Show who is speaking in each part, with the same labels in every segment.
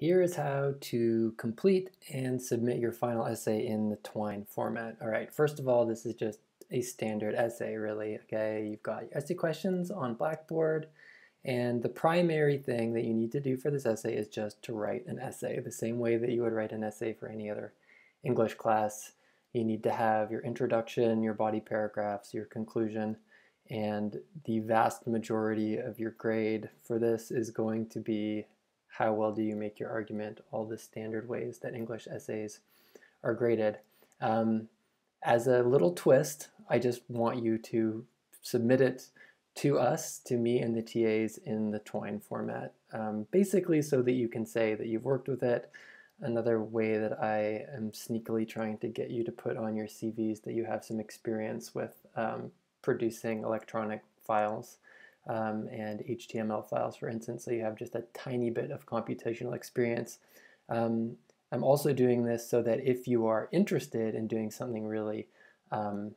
Speaker 1: Here is how to complete and submit your final essay in the Twine format. All right, first of all, this is just a standard essay, really. Okay, you've got your essay questions on Blackboard, and the primary thing that you need to do for this essay is just to write an essay, the same way that you would write an essay for any other English class. You need to have your introduction, your body paragraphs, your conclusion, and the vast majority of your grade for this is going to be how well do you make your argument, all the standard ways that English essays are graded. Um, as a little twist, I just want you to submit it to us, to me and the TAs in the Twine format, um, basically so that you can say that you've worked with it. Another way that I am sneakily trying to get you to put on your CVs that you have some experience with um, producing electronic files um, and HTML files, for instance, so you have just a tiny bit of computational experience. Um, I'm also doing this so that if you are interested in doing something really um,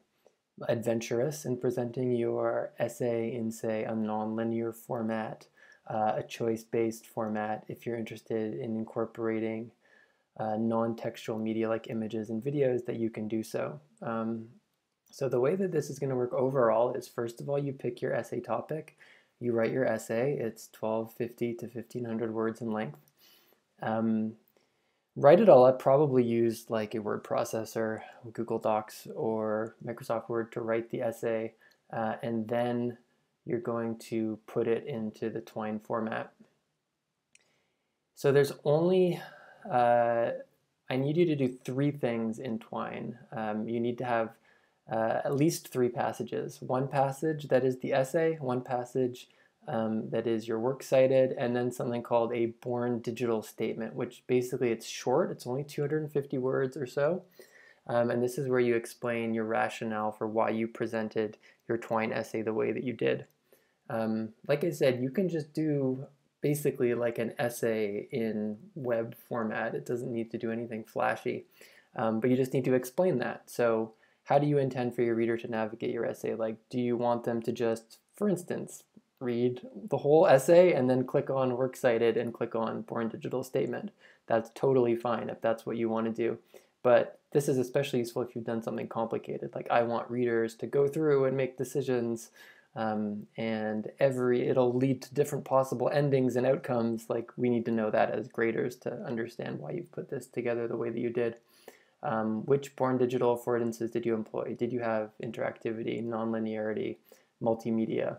Speaker 1: adventurous in presenting your essay in, say, a nonlinear format, uh, a choice-based format, if you're interested in incorporating uh, non-textual media like images and videos, that you can do so. Um, so the way that this is going to work overall is first of all, you pick your essay topic. You write your essay. It's 1250 to 1500 words in length. Um, write it all up. Probably use like a word processor, Google Docs, or Microsoft Word to write the essay. Uh, and then you're going to put it into the Twine format. So there's only, uh, I need you to do three things in Twine. Um, you need to have uh, at least three passages. One passage that is the essay, one passage um, that is your work cited, and then something called a born digital statement, which basically it's short, it's only 250 words or so. Um, and this is where you explain your rationale for why you presented your Twine essay the way that you did. Um, like I said, you can just do basically like an essay in web format. It doesn't need to do anything flashy, um, but you just need to explain that. So how do you intend for your reader to navigate your essay? Like, do you want them to just, for instance, read the whole essay and then click on Works Cited and click on Born Digital Statement? That's totally fine if that's what you want to do. But this is especially useful if you've done something complicated. Like I want readers to go through and make decisions um, and every it'll lead to different possible endings and outcomes. Like we need to know that as graders to understand why you've put this together the way that you did. Um, which Born Digital affordances did you employ? Did you have interactivity, nonlinearity, multimedia?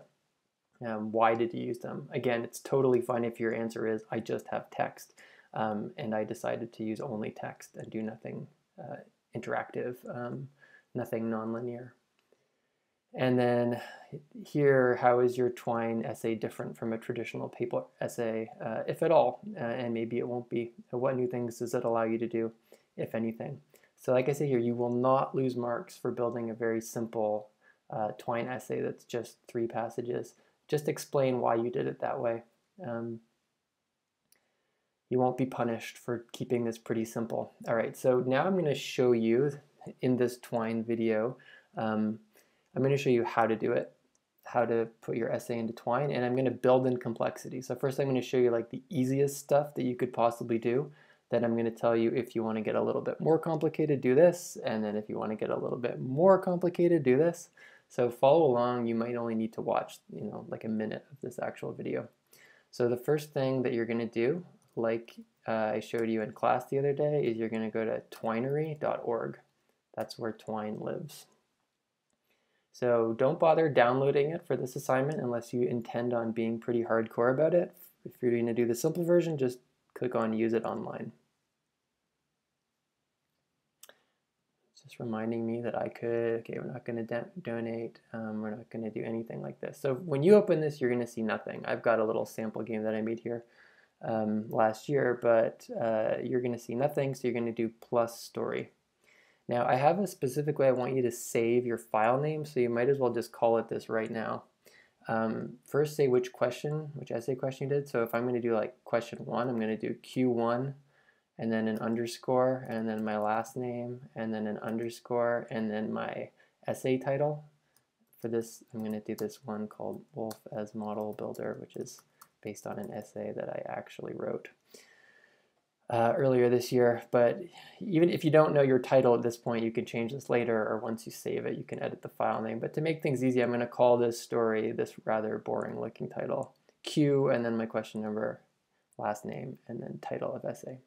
Speaker 1: Um, why did you use them? Again, it's totally fine if your answer is, I just have text, um, and I decided to use only text and do nothing uh, interactive, um, nothing nonlinear. And then here, how is your Twine essay different from a traditional paper essay, uh, if at all? Uh, and maybe it won't be. What new things does it allow you to do, if anything? So like I say here, you will not lose marks for building a very simple uh, Twine essay that's just three passages. Just explain why you did it that way. Um, you won't be punished for keeping this pretty simple. All right, so now I'm going to show you in this Twine video, um, I'm going to show you how to do it, how to put your essay into Twine, and I'm going to build in complexity. So first I'm going to show you like the easiest stuff that you could possibly do. Then I'm going to tell you if you want to get a little bit more complicated, do this. And then if you want to get a little bit more complicated, do this. So follow along. You might only need to watch, you know, like a minute of this actual video. So the first thing that you're going to do, like uh, I showed you in class the other day, is you're going to go to twinery.org. That's where Twine lives. So don't bother downloading it for this assignment unless you intend on being pretty hardcore about it. If you're going to do the simple version, just click on use it online. Just reminding me that I could, okay, we're not going to donate, um, we're not going to do anything like this. So when you open this, you're going to see nothing. I've got a little sample game that I made here um, last year, but uh, you're going to see nothing, so you're going to do plus story. Now I have a specific way I want you to save your file name, so you might as well just call it this right now. Um, first say which question, which essay question you did. So if I'm going to do like question one, I'm going to do Q1 and then an underscore and then my last name and then an underscore and then my essay title. For this, I'm going to do this one called Woolf as Model Builder, which is based on an essay that I actually wrote. uh, earlier this year. But even if you don't know your title at this point, you can change this later, or once you save it, you can edit the file name. But to make things easy, I'm going to call this story this rather boring looking title Q, and then my question number, last name, and then title of essay.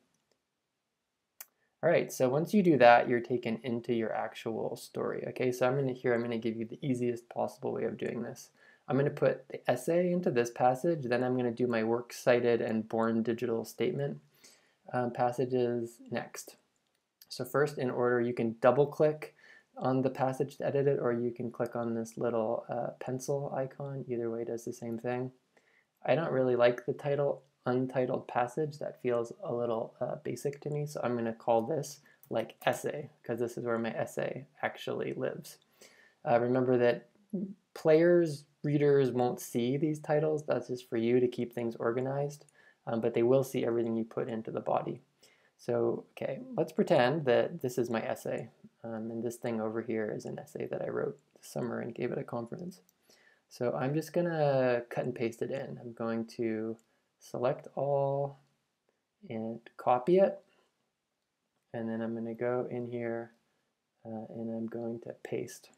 Speaker 1: All right, so once you do that, you're taken into your actual story. Okay, so I'm to here, I'm going to give you the easiest possible way of doing this. I'm going to put the essay into this passage, then I'm going to do my works cited and born digital statement um, passages next. So first in order, you can double click on the passage to edit it, or you can click on this little uh, pencil icon. Either way does the same thing. I don't really like the title untitled passage. That feels a little uh, basic to me, so I'm going to call this like essay, because this is where my essay actually lives. Uh, remember that players, readers won't see these titles. That's just for you to keep things organized um, but they will see everything you put into the body. So, okay, let's pretend that this is my essay, um, and this thing over here is an essay that I wrote this summer and gave at a conference. So I'm just gonna cut and paste it in. I'm going to select all and copy it, and then I'm gonna go in here uh, and I'm going to paste.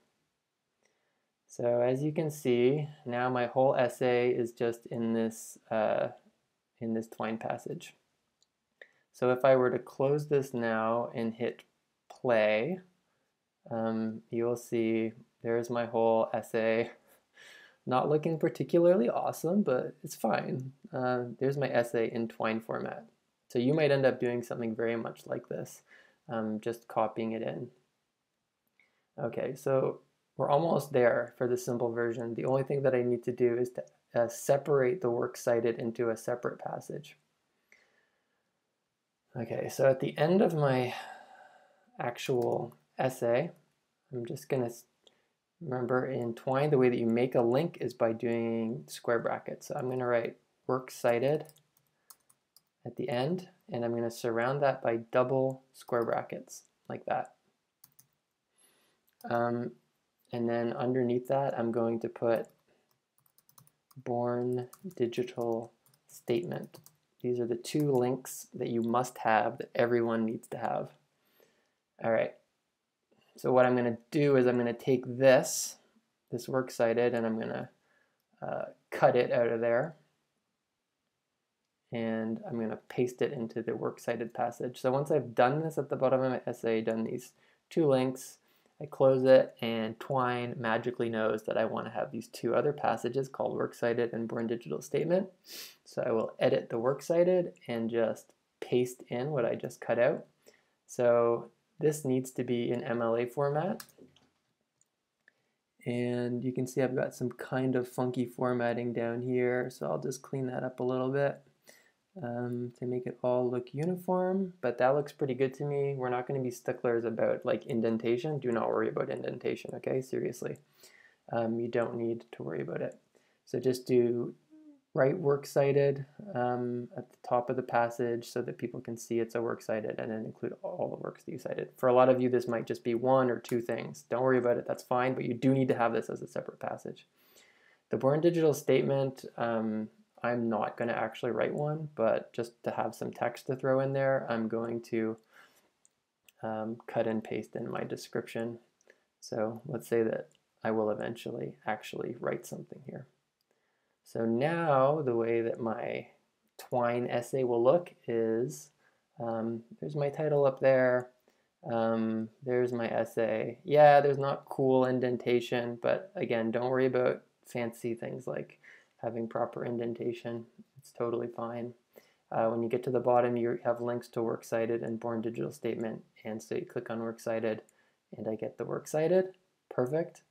Speaker 1: So as you can see, now my whole essay is just in this uh, in this twine passage. So if I were to close this now and hit play, um, you will see there's my whole essay. Not looking particularly awesome, but it's fine. Uh, there's my essay in twine format. So you might end up doing something very much like this, um, just copying it in. Okay, so we're almost there for the simple version. The only thing that I need to do is to uh, separate the works cited into a separate passage. Okay, so at the end of my actual essay, I'm just going to remember in Twine, the way that you make a link is by doing square brackets. So I'm going to write works cited at the end, and I'm going to surround that by double square brackets, like that. Um, and then underneath that, I'm going to put born digital statement. These are the two links that you must have that everyone needs to have. All right. So what I'm going to do is I'm going to take this, this works cited, and I'm going to uh, cut it out of there. And I'm going to paste it into the works cited passage. So once I've done this at the bottom of my essay, done these two links, I close it and Twine magically knows that I want to have these two other passages called Works Cited and Born Digital Statement. So I will edit the Works Cited and just paste in what I just cut out. So this needs to be in MLA format. And you can see I've got some kind of funky formatting down here, so I'll just clean that up a little bit um, to make it all look uniform, but that looks pretty good to me. We're not going to be sticklers about like indentation. Do not worry about indentation, okay? Seriously. Um, you don't need to worry about it. So just do write works cited um, at the top of the passage so that people can see it's a works cited and then include all the works that you cited. For a lot of you, this might just be one or two things. Don't worry about it, that's fine, but you do need to have this as a separate passage. The Born Digital statement, um, I'm not going to actually write one, but just to have some text to throw in there, I'm going to um, cut and paste in my description. So let's say that I will eventually actually write something here. So now the way that my Twine essay will look is, um, there's my title up there, um, there's my essay. Yeah, there's not cool indentation, but again, don't worry about fancy things like having proper indentation. It's totally fine. Uh, when you get to the bottom, you have links to Works Cited and Born Digital Statement. And so you click on Works Cited, and I get the Works Cited. Perfect.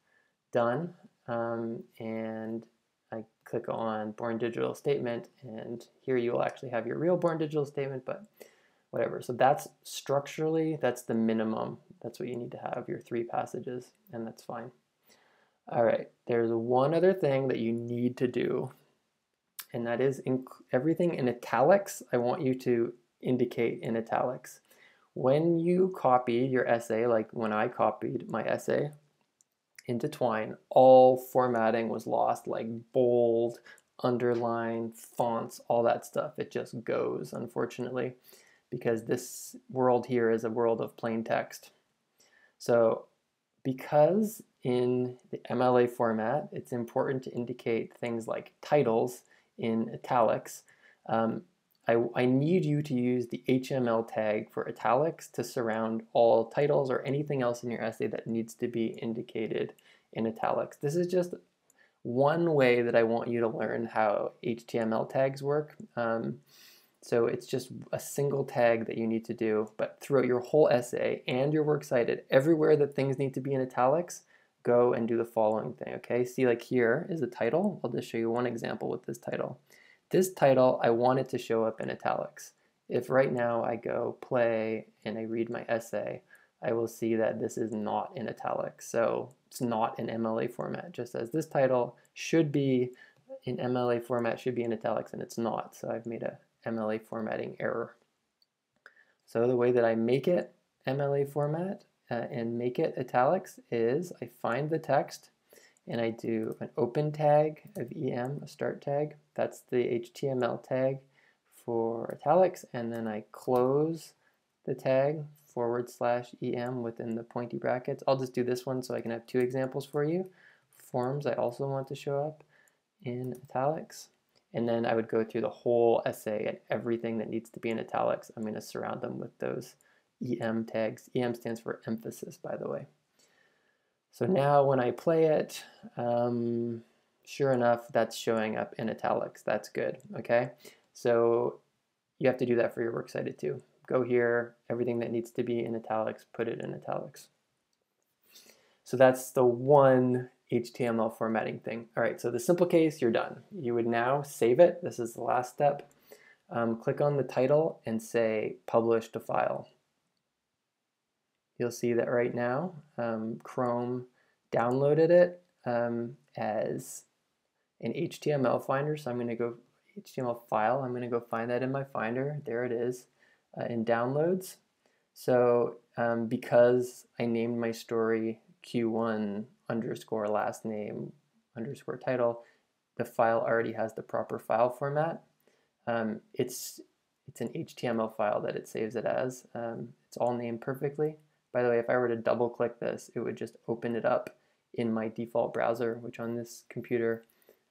Speaker 1: Done. Um, and I click on Born Digital Statement, and here you will actually have your real Born Digital Statement, but whatever. So that's structurally, that's the minimum. That's what you need to have, your three passages, and that's fine. All right, there's one other thing that you need to do, and that is everything in italics, I want you to indicate in italics. When you copy your essay, like when I copied my essay into Twine, all formatting was lost, like bold, underline, fonts, all that stuff. It just goes, unfortunately. because this world here is a world of plain text. So because in the MLA format, it's important to indicate things like titles in italics, um, I, I, need you to use the HTML tag for italics to surround all titles or anything else in your essay that needs to be indicated in italics. This is just one way that I want you to learn how HTML tags work. Um, so it's just a single tag that you need to do, but throughout your whole essay and your works cited, everywhere that things need to be in italics, go and do the following thing, okay? See like here is the title. I'll just show you one example with this title. This title, I want it to show up in italics. If right now I go play and I read my essay, I will see that this is not in italics. So it's not in MLA format, just as this title should be in MLA format, should be in italics, and it's not. So I've made a MLA formatting error. So the way that I make it MLA format uh, and make it italics is I find the text and I do an open tag of EM, a start tag. That's the HTML tag for italics. And then I close the tag forward slash EM within the pointy brackets. I'll just do this one so I can have two examples for you. Forms I also want to show up in italics. And then I would go through the whole essay and everything that needs to be in italics. I'm going to surround them with those EM tags. EM stands for emphasis, by the way. So now when I play it, um, sure enough, that's showing up in italics. That's good, okay? So you have to do that for your works cited too. Go here, everything that needs to be in italics, put it in italics. So that's the one HTML formatting thing. All right, so the simple case, you're done. You would now save it. This is the last step. Um, click on the title and say publish to file. You'll see that right now um, Chrome downloaded it um, as an HTML finder. So I'm going to go HTML file. I'm going to go find that in my finder. There it is uh, in downloads. So um, because I named my story Q1 underscore last name underscore title, the file already has the proper file format. Um, it's it's an HTML file that it saves it as. Um, it's all named perfectly. By the way, if I were to double click this, it would just open it up in my default browser, which on this computer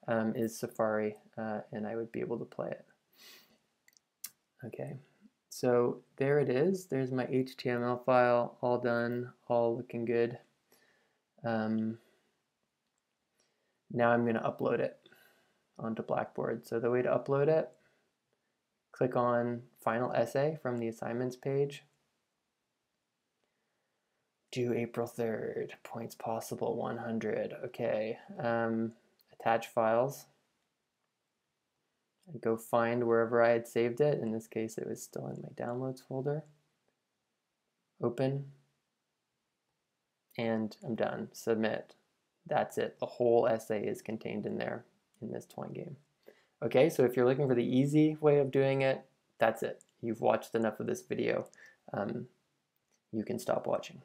Speaker 1: um, is Safari, uh, and I would be able to play it. Okay, so there it is. There's my HTML file, all done, all looking good. Um, now I'm going to upload it onto Blackboard. So the way to upload it, click on Final Essay from the Assignments page. Due April 3rd, points possible 100. Okay, um, attach files. I go find wherever I had saved it. In this case, it was still in my downloads folder. Open, and I'm done. Submit. That's it. The whole essay is contained in there in this twine game. Okay, so if you're looking for the easy way of doing it, that's it. You've watched enough of this video. Um, you can stop watching.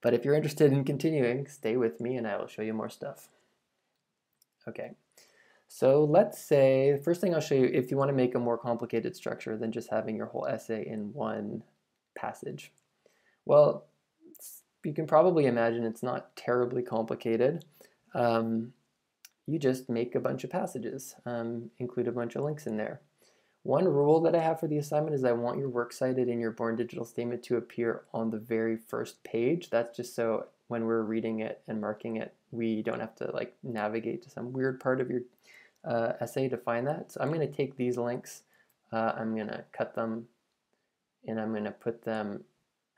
Speaker 1: But if you're interested in continuing, stay with me and I will show you more stuff. Okay, so let's say, the first thing I'll show you, if you want to make a more complicated structure than just having your whole essay in one passage. Well, you can probably imagine it's not terribly complicated. Um, you just make a bunch of passages, um, include a bunch of links in there. One rule that I have for the assignment is I want your works cited in your Born Digital statement to appear on the very first page. That's just so when we're reading it and marking it, we don't have to like navigate to some weird part of your uh, essay to find that. So I'm going to take these links, uh, I'm going to cut them, and I'm going to put them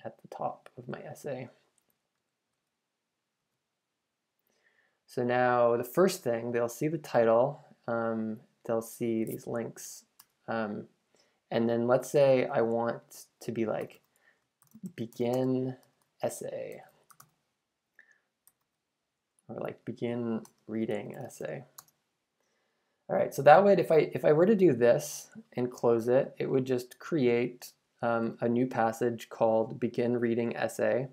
Speaker 1: at the top of my essay. So now the first thing, they'll see the title, um, they'll see these links, um, and then let's say I want to be like begin essay, or like begin reading essay. All right, so that way if I, if I were to do this and close it, it would just create um, a new passage called begin reading essay,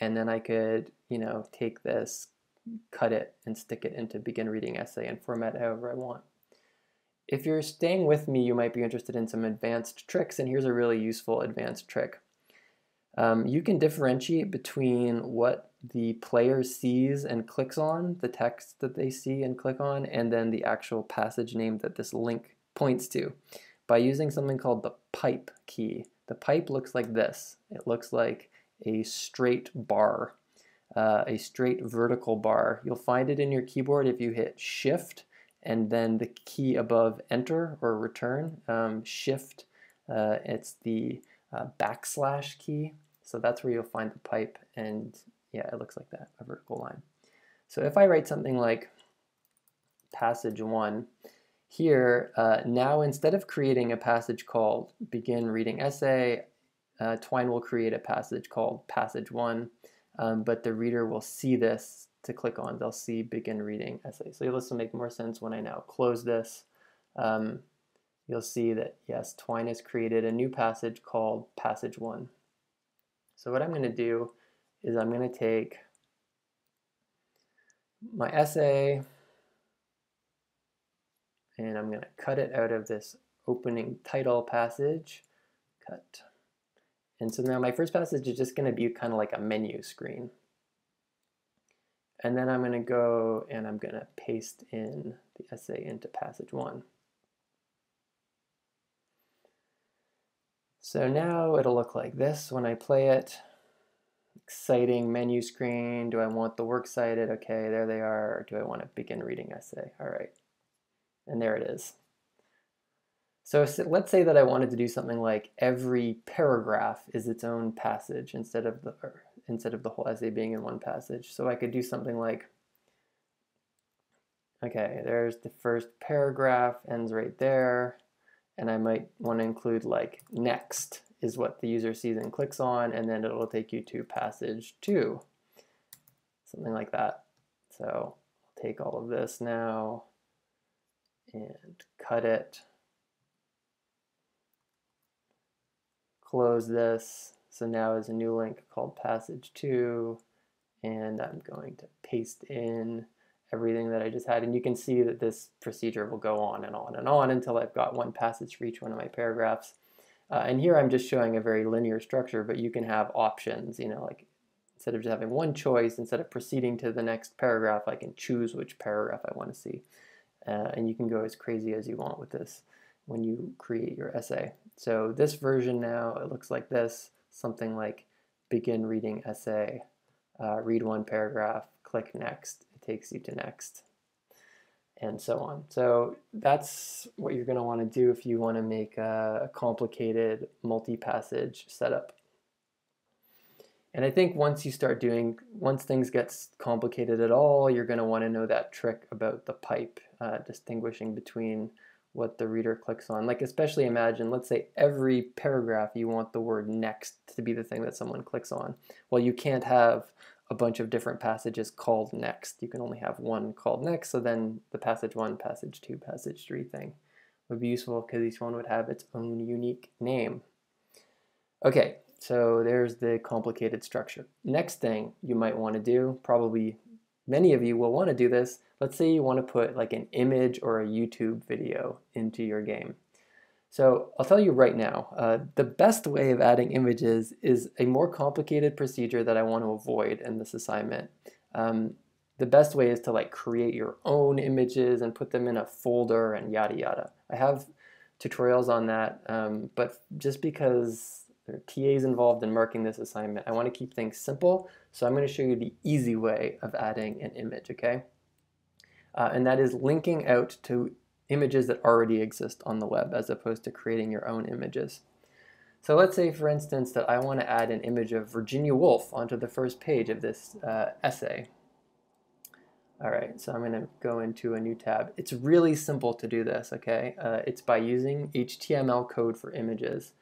Speaker 1: and then I could, you know, take this, cut it and stick it into begin reading essay and format however I want. If you're staying with me, you might be interested in some advanced tricks, and here's a really useful advanced trick. Um, you can differentiate between what the player sees and clicks on, the text that they see and click on, and then the actual passage name that this link points to by using something called the pipe key. The pipe looks like this. It looks like a straight bar, uh, a straight vertical bar. You'll find it in your keyboard if you hit shift and then the key above enter or return. Um, shift, uh, it's the uh, backslash key. So that's where you'll find the pipe and yeah, it looks like that, a vertical line. So if I write something like passage one, here, uh, now instead of creating a passage called begin reading essay, uh, Twine will create a passage called passage one, um, but the reader will see this to click on. They'll see begin reading essay. So this will make more sense when I now close this. Um, you'll see that yes, Twine has created a new passage called passage one. So what I'm going to do is I'm going to take my essay and I'm going to cut it out of this opening title passage. Cut. And so now my first passage is just going to be kind of like a menu screen. And then I'm going to go and I'm going to paste in the essay into passage one. So now it'll look like this when I play it exciting menu screen. Do I want the works cited? Okay, there they are. Do I want to begin reading essay? All right. And there it is. So let's say that I wanted to do something like every paragraph is its own passage instead of the instead of the whole essay being in one passage. So I could do something like okay, there's the first paragraph ends right there and I might want to include like next is what the user sees and clicks on, and then it'll take you to passage two, something like that. So I'll take all of this now and cut it, close this. So now is a new link called passage two, and I'm going to paste in everything that I just had. And you can see that this procedure will go on and on and on until I've got one passage for each one of my paragraphs. Uh, and here I'm just showing a very linear structure, but you can have options, you know, like instead of just having one choice, instead of proceeding to the next paragraph, I can choose which paragraph I want to see. Uh, and you can go as crazy as you want with this when you create your essay. So this version now, it looks like this, something like begin reading essay, uh, read one paragraph, click next, it takes you to next and so on. So that's what you're going to want to do if you want to make a complicated multi-passage setup. And I think once you start doing, once things get complicated at all, you're going to want to know that trick about the pipe, uh, distinguishing between what the reader clicks on. Like especially imagine, let's say every paragraph you want the word next to be the thing that someone clicks on. Well, you can't have a bunch of different passages called next. You can only have one called next, so then the passage one, passage two, passage three thing would be useful because each one would have its own unique name. Okay, so there's the complicated structure. Next thing you might want to do, probably many of you will want to do this, let's say you want to put like an image or a YouTube video into your game. So I'll tell you right now, uh, the best way of adding images is a more complicated procedure that I want to avoid in this assignment. Um, the best way is to like create your own images and put them in a folder and yada yada. I have tutorials on that, um, but just because there are TAs involved in marking this assignment, I want to keep things simple, so I'm going to show you the easy way of adding an image, okay? Uh, and that is linking out to images that already exist on the web as opposed to creating your own images. So let's say, for instance, that I want to add an image of Virginia Woolf onto the first page of this uh, essay. All right, so I'm going to go into a new tab. It's really simple to do this, okay? Uh, it's by using HTML code for images.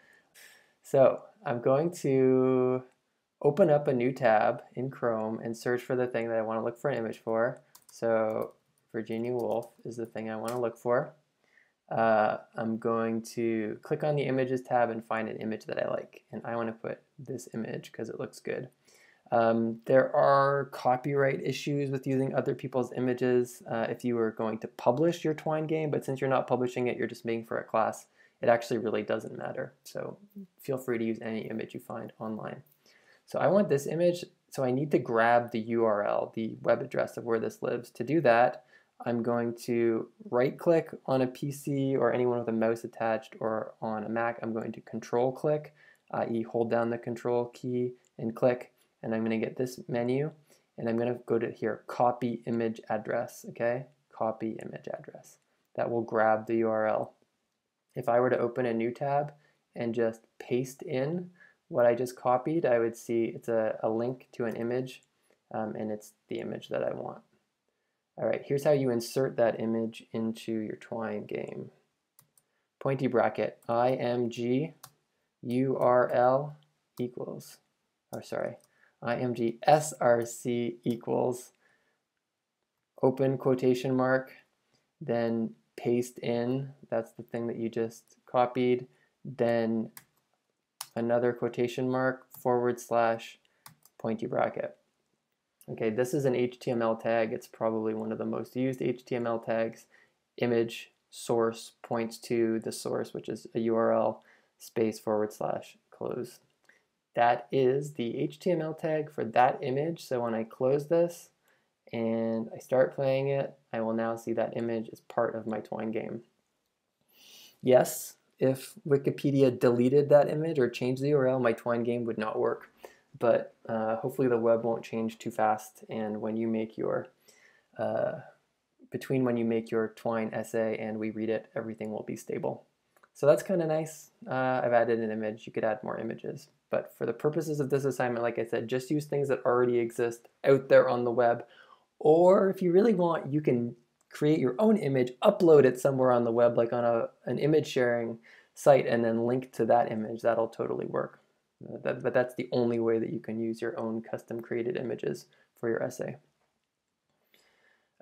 Speaker 1: So I'm going to open up a new tab in Chrome and search for the thing that I want to look for an image for. So Virginia Woolf is the thing I want to look for. Uh, I'm going to click on the images tab and find an image that I like. And I want to put this image because it looks good. Um, there are copyright issues with using other people's images uh, if you were going to publish your Twine game, but since you're not publishing it, you're just making for a class, it actually really doesn't matter. So feel free to use any image you find online. So I want this image, so I need to grab the URL, the web address of where this lives. To do that, I'm going to right click on a PC or anyone with a mouse attached or on a Mac. I'm going to control click, i.e. hold down the control key and click, and I'm going to get this menu, and I'm going to go to here, copy image address, okay? Copy image address. That will grab the URL. If I were to open a new tab and just paste in what I just copied, I would see it's a, a link to an image, um, and it's the image that I want. All right, here's how you insert that image into your Twine game. Pointy bracket, img url equals, or sorry, img src equals open quotation mark, then paste in, that's the thing that you just copied, then another quotation mark forward slash pointy bracket. Okay, this is an HTML tag. It's probably one of the most used HTML tags. Image source points to the source, which is a URL space forward slash close. That is the HTML tag for that image. So when I close this and I start playing it, I will now see that image as part of my Twine game. Yes, if Wikipedia deleted that image or changed the URL, my Twine game would not work but uh, hopefully the web won't change too fast and when you make your uh, between when you make your twine essay and we read it everything will be stable. So that's kind of nice. Uh, I've added an image you could add more images. But for the purposes of this assignment like I said just use things that already exist out there on the web or if you really want you can create your own image upload it somewhere on the web like on a, an image sharing site and then link to that image that'll totally work uh, that, but that's the only way that you can use your own custom created images for your essay.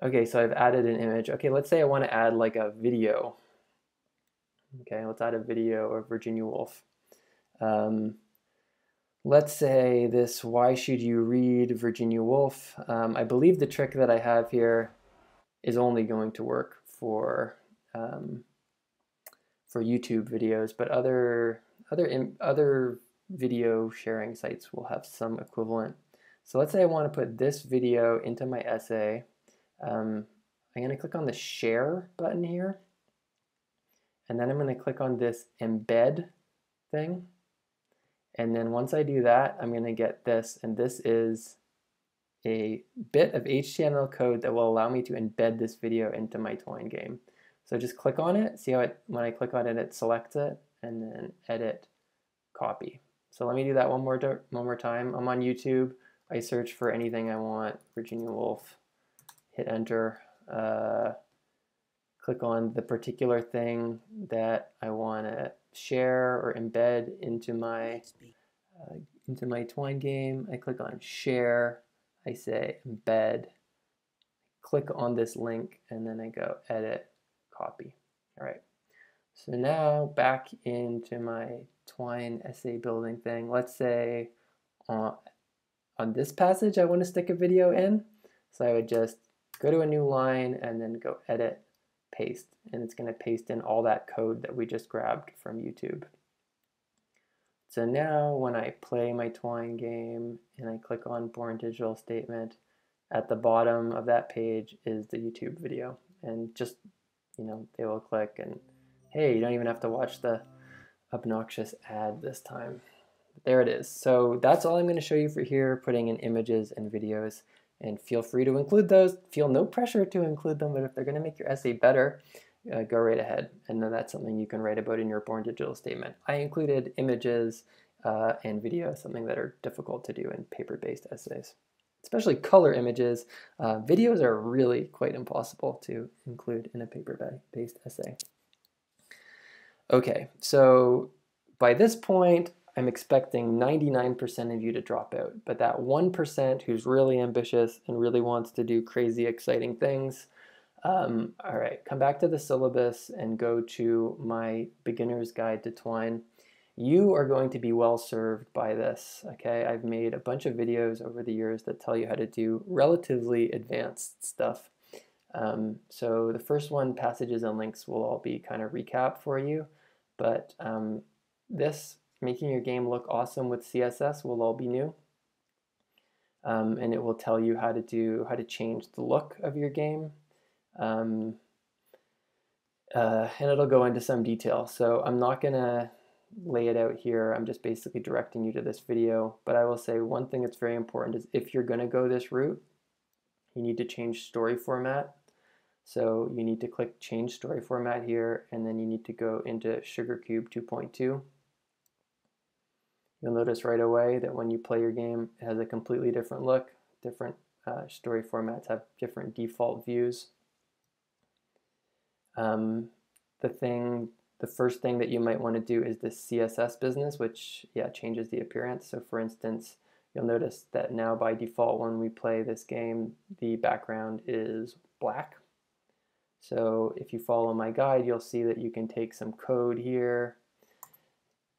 Speaker 1: Okay, so I've added an image. Okay, let's say I want to add like a video. Okay, let's add a video of Virginia Woolf. Um, let's say this, why should you read Virginia Woolf? Um, I believe the trick that I have here is only going to work for um, for YouTube videos, but other other other video sharing sites will have some equivalent. So let's say I want to put this video into my essay. Um, I'm going to click on the share button here. And then I'm going to click on this embed thing. And then once I do that, I'm going to get this. And this is a bit of HTML code that will allow me to embed this video into my Twine game. So just click on it. See how it, when I click on it, it selects it. And then edit, copy. So let me do that one more, one more time. I'm on YouTube. I search for anything I want, Virginia Woolf, hit enter, uh, click on the particular thing that I want to share or embed into my uh, into my Twine game. I click on share, I say embed, click on this link, and then I go edit, copy. All right. So now back into my Twine essay building thing. Let's say uh, on this passage I want to stick a video in. So I would just go to a new line and then go edit, paste. And it's going to paste in all that code that we just grabbed from YouTube. So now when I play my Twine game and I click on Born Digital Statement, at the bottom of that page is the YouTube video. And just, you know, they will click and hey, you don't even have to watch the obnoxious ad this time. But there it is. So that's all I'm going to show you for here, putting in images and videos. And feel free to include those. Feel no pressure to include them, but if they're going to make your essay better, uh, go right ahead. And then that's something you can write about in your Born Digital statement. I included images uh, and video, something that are difficult to do in paper-based essays. Especially color images. Uh, videos are really quite impossible to include in a paper-based essay. Okay, so by this point, I'm expecting 99% of you to drop out, but that 1% who's really ambitious and really wants to do crazy exciting things, um, all right, come back to the syllabus and go to my beginner's guide to Twine. you are going to be well served by this. Okay, I've made a bunch of videos over the years that tell you how to do relatively advanced stuff. Um, so the first one, passages and links, will all be kind of recap for you, but um, this, making your game look awesome with CSS, will all be new. Um, and it will tell you how to do how to change the look of your game. Um, uh, and it'll go into some detail. So I'm not gonna lay it out here. I'm just basically directing you to this video. But I will say one thing that's very important is if you're going to go this route, you need to change story format. So you need to click change story format here and then you need to go into SugarCube 2.2. You'll notice right away that when you play your game, it has a completely different look. Different uh, story formats have different default views. Um, the thing the first thing that you might want to do is the CSS business, which yeah changes the appearance. So for instance, you'll notice that now by default when we play this game, the background is black. So if you follow my guide, you'll see that you can take some code here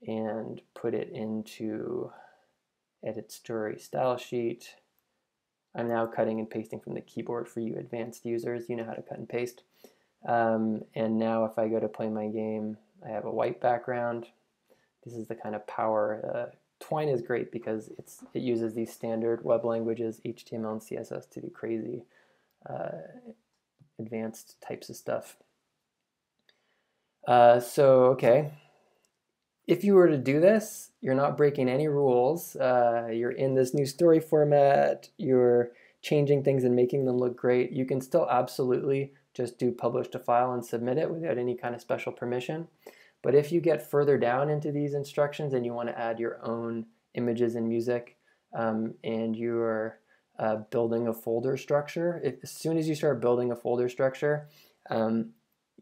Speaker 1: and put it into edit story style sheet. I'm now cutting and pasting from the keyboard for you advanced users. You know how to cut and paste. Um, and now if I go to play my game, I have a white background. This is the kind of power. Uh, Twine is great because it's it uses these standard web languages, HTML and CSS, to do crazy uh, advanced types of stuff. Uh, so, okay. If you were to do this, you're not breaking any rules. Uh, you're in this new story format. You're changing things and making them look great. You can still absolutely just do publish to file and submit it without any kind of special permission. But if you get further down into these instructions and you want to add your own images and music um, and you're uh, building a folder structure, if, as soon as you start building a folder structure, um,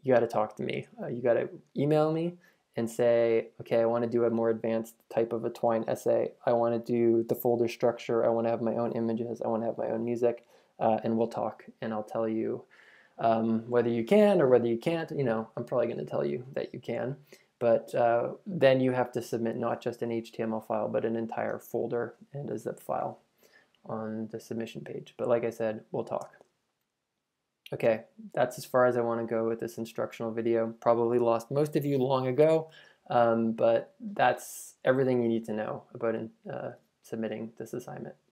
Speaker 1: you got to talk to me. Uh, you got to email me and say, okay, I want to do a more advanced type of a Twine essay. I want to do the folder structure. I want to have my own images. I want to have my own music. Uh, and we'll talk and I'll tell you um, whether you can or whether you can't, you know, I'm probably going to tell you that you can. But uh, then you have to submit not just an HTML file, but an entire folder and a zip file on the submission page. But like I said, we'll talk. Okay, that's as far as I want to go with this instructional video. Probably lost most of you long ago, um, but that's everything you need to know about uh, submitting this assignment.